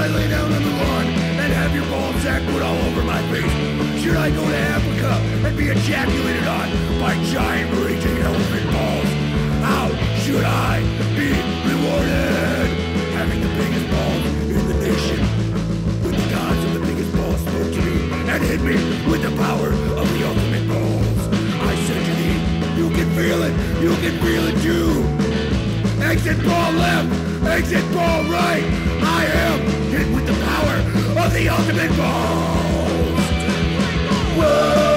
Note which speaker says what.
Speaker 1: I lay down on the lawn and have your ballsack put all over my face? Should I go to Africa and be ejaculated on by giant raging elephant balls? How should I be rewarded? Having the biggest balls in the nation. When the gods of the biggest balls spoke to me and hit me with the power of the ultimate balls. I said to thee, you can feel it, you can feel it too. Exit ball left, exit ball right of the ultimate balls. Whoa!